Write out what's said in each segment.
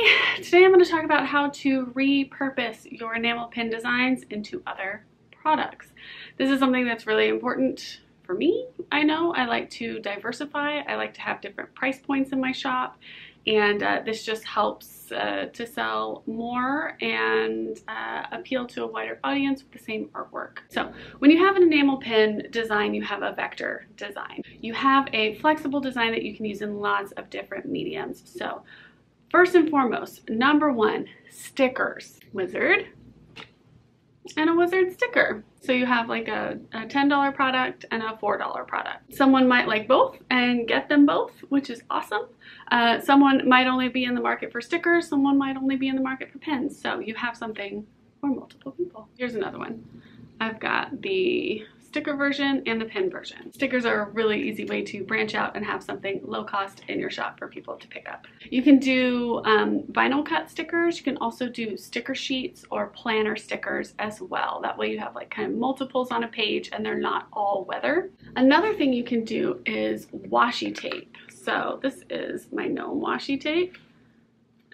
Today I'm going to talk about how to repurpose your enamel pin designs into other products. This is something that's really important for me. I know I like to diversify. I like to have different price points in my shop and uh, this just helps uh, to sell more and uh, appeal to a wider audience with the same artwork. So when you have an enamel pin design, you have a vector design. You have a flexible design that you can use in lots of different mediums. So first and foremost, number one, stickers. Wizard, and a wizard sticker. So you have like a, a $10 product and a $4 product. Someone might like both and get them both, which is awesome. Uh, someone might only be in the market for stickers, someone might only be in the market for pens. So you have something for multiple people. Here's another one. I've got the sticker version and the pin version. Stickers are a really easy way to branch out and have something low cost in your shop for people to pick up. You can do um, vinyl cut stickers. You can also do sticker sheets or planner stickers as well. That way you have like kind of multiples on a page and they're not all weather. Another thing you can do is washi tape. So this is my gnome washi tape.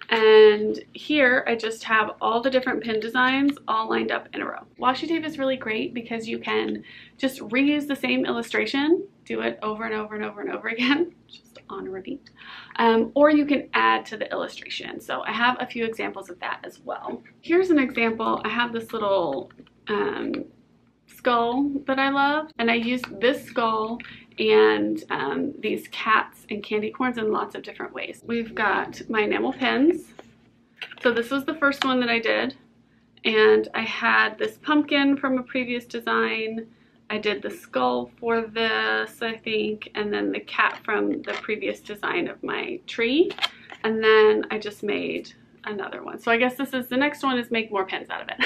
And here I just have all the different pin designs all lined up in a row. Washi tape is really great because you can just reuse the same illustration, do it over and over and over and over again, just on repeat. Um, or you can add to the illustration. So I have a few examples of that as well. Here's an example. I have this little um, skull that I love and I used this skull and um, these cats and candy corns in lots of different ways. We've got my enamel pins. So this was the first one that I did. And I had this pumpkin from a previous design. I did the skull for this, I think, and then the cat from the previous design of my tree. And then I just made another one. So I guess this is, the next one is make more pins out of it.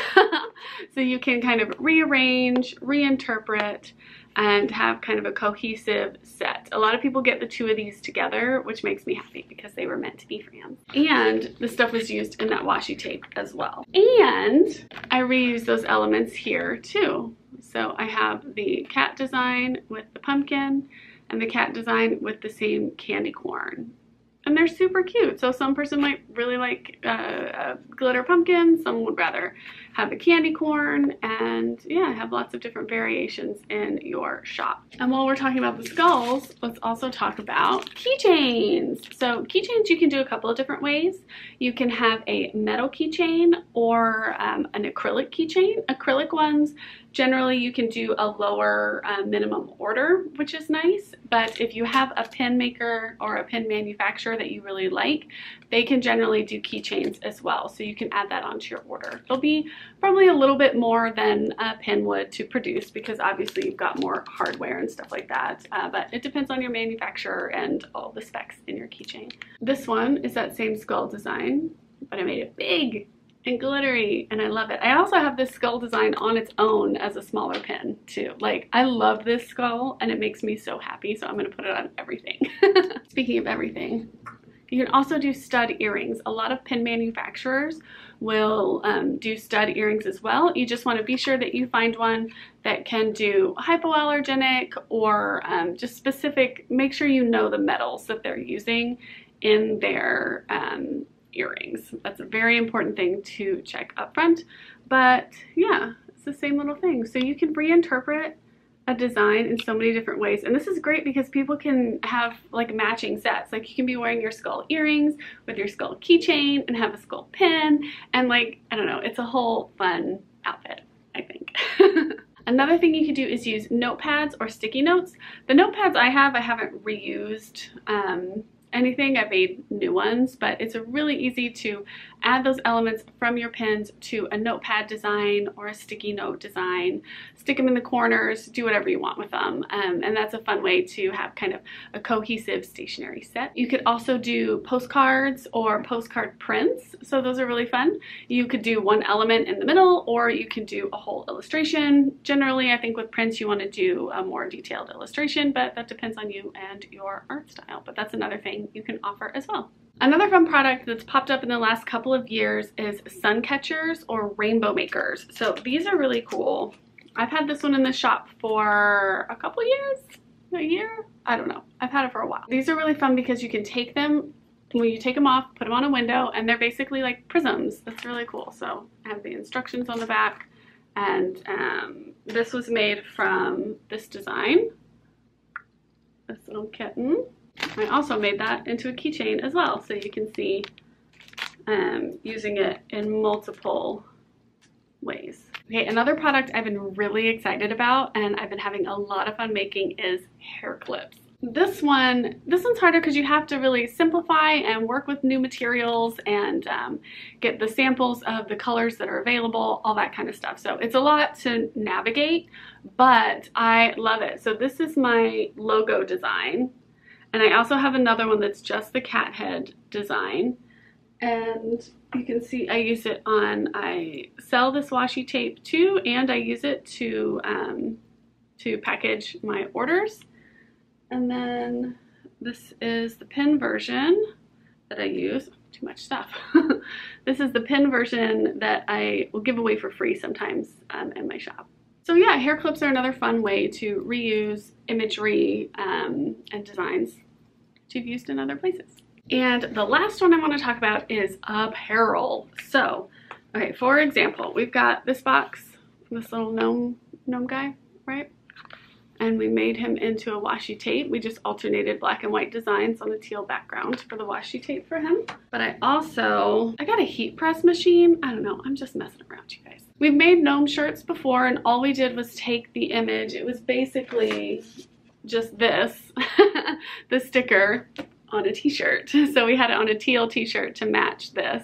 so you can kind of rearrange, reinterpret, and have kind of a cohesive set. A lot of people get the two of these together, which makes me happy because they were meant to be friends. And the stuff was used in that washi tape as well. And I reuse those elements here too. So I have the cat design with the pumpkin and the cat design with the same candy corn and they're super cute. So some person might really like uh, glitter pumpkin, some would rather have a candy corn, and yeah, have lots of different variations in your shop. And while we're talking about the skulls, let's also talk about keychains. So keychains you can do a couple of different ways. You can have a metal keychain or um, an acrylic keychain. Acrylic ones Generally, you can do a lower uh, minimum order, which is nice, but if you have a pin maker or a pin manufacturer that you really like, they can generally do keychains as well, so you can add that onto your order. It'll be probably a little bit more than a pin would to produce because obviously you've got more hardware and stuff like that, uh, but it depends on your manufacturer and all the specs in your keychain. This one is that same skull design, but I made it big and glittery and I love it. I also have this skull design on its own as a smaller pin too. Like I love this skull and it makes me so happy so I'm to put it on everything. Speaking of everything, you can also do stud earrings. A lot of pin manufacturers will um, do stud earrings as well. You just want to be sure that you find one that can do hypoallergenic or um, just specific, make sure you know the metals that they're using in their um, earrings. That's a very important thing to check up front. But yeah, it's the same little thing. So you can reinterpret a design in so many different ways. And this is great because people can have like matching sets. Like you can be wearing your skull earrings with your skull keychain and have a skull pin. And like, I don't know, it's a whole fun outfit, I think. Another thing you can do is use notepads or sticky notes. The notepads I have, I haven't reused. Um, anything. I've made new ones, but it's really easy to add those elements from your pins to a notepad design or a sticky note design. Stick them in the corners, do whatever you want with them. Um, and that's a fun way to have kind of a cohesive stationery set. You could also do postcards or postcard prints. So those are really fun. You could do one element in the middle or you can do a whole illustration. Generally, I think with prints you want to do a more detailed illustration, but that depends on you and your art style. But that's another thing you can offer as well. Another fun product that's popped up in the last couple of years is sun catchers or rainbow makers. So these are really cool. I've had this one in the shop for a couple years, a year, I don't know. I've had it for a while. These are really fun because you can take them when you take them off, put them on a window, and they're basically like prisms. That's really cool. So I have the instructions on the back, and um, this was made from this design, this little kitten. I also made that into a keychain as well, so you can see um, using it in multiple ways. Okay, another product I've been really excited about and I've been having a lot of fun making is hair clips. This one, this one's harder because you have to really simplify and work with new materials and um, get the samples of the colors that are available, all that kind of stuff. So it's a lot to navigate, but I love it. So this is my logo design. And I also have another one that's just the cat head design. And you can see I use it on, I sell this washi tape too, and I use it to, um, to package my orders. And then this is the pin version that I use. Too much stuff. this is the pin version that I will give away for free sometimes um, in my shop. So yeah, hair clips are another fun way to reuse imagery um, and designs that you've used in other places. And the last one I want to talk about is apparel. So, okay, for example, we've got this box, this little gnome, gnome guy, right? and we made him into a washi tape. We just alternated black and white designs on a teal background for the washi tape for him. But I also, I got a heat press machine. I don't know, I'm just messing around, you guys. We've made gnome shirts before and all we did was take the image. It was basically just this, the sticker on a t-shirt. So we had it on a teal t-shirt to match this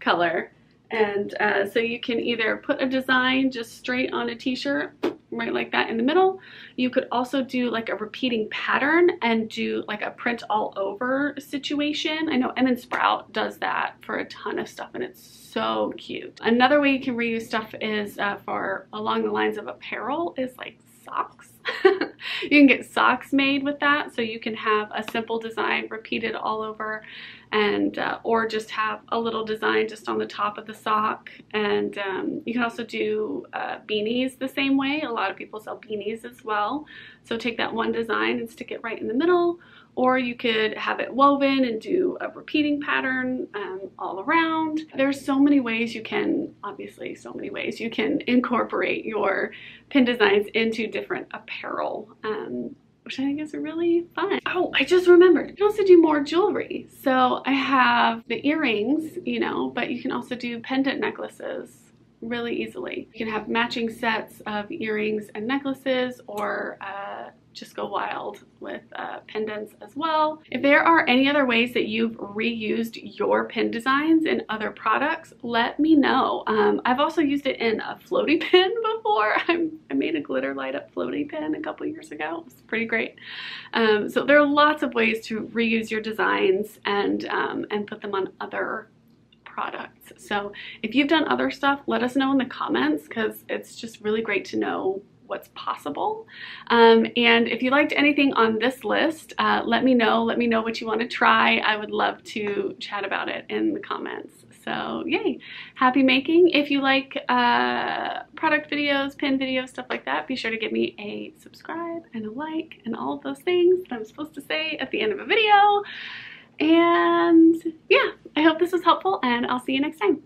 color. And uh, so you can either put a design just straight on a t-shirt right like that in the middle. You could also do like a repeating pattern and do like a print all over situation. I know M & Sprout does that for a ton of stuff and it's so cute. Another way you can reuse stuff is uh, for along the lines of apparel is like socks. you can get socks made with that so you can have a simple design repeated all over and uh, or just have a little design just on the top of the sock and um, you can also do uh, beanies the same way a lot of people sell beanies as well so take that one design and stick it right in the middle or you could have it woven and do a repeating pattern um, all around. There's so many ways you can, obviously so many ways you can incorporate your pin designs into different apparel. Um, which I think is really fun. Oh, I just remembered. You can also do more jewelry. So I have the earrings, you know, but you can also do pendant necklaces really easily. You can have matching sets of earrings and necklaces or uh, just go wild with uh, pendants as well. If there are any other ways that you've reused your pin designs in other products, let me know. Um, I've also used it in a floaty pin before. I'm, i made a glitter light up floaty pin a couple years ago. It's pretty great. Um, so there are lots of ways to reuse your designs and, um, and put them on other products. So if you've done other stuff, let us know in the comments because it's just really great to know what's possible. Um, and if you liked anything on this list, uh, let me know. Let me know what you want to try. I would love to chat about it in the comments. So yay, happy making. If you like uh, product videos, pin videos, stuff like that, be sure to give me a subscribe and a like and all of those things that I'm supposed to say at the end of a video. And yeah, I hope this was helpful and I'll see you next time.